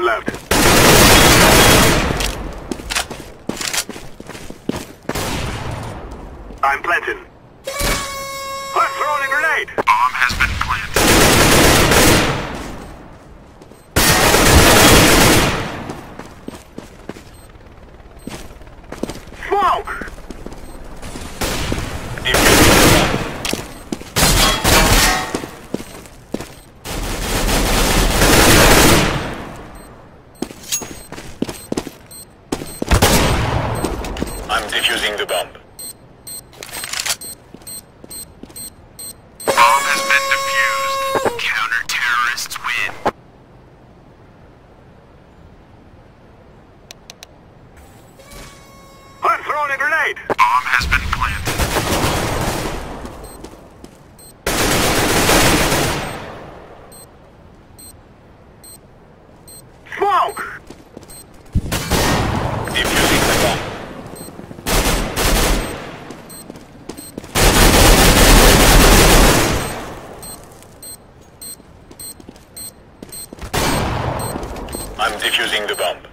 one left. I'm planting. I'm throwing a grenade! Bomb has been planted. Smoke! I'm defusing the bomb. Bomb has been defused. Counter-terrorists win. I'm throwing a grenade! Bomb has been planted. Smoke! Defusing the bomb. I'm defusing the bomb.